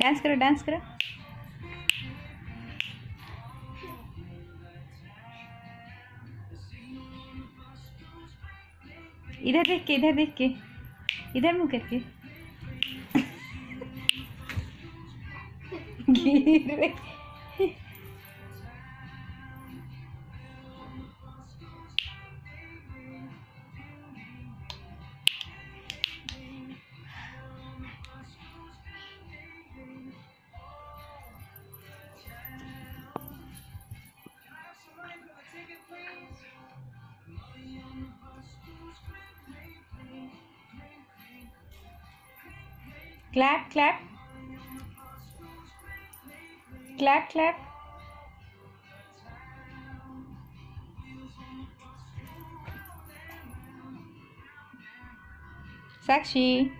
Dance करो dance करो। इधर देख के इधर देख के। इधर मुँह करके। गिर clap clap. Clap clap. Sakshi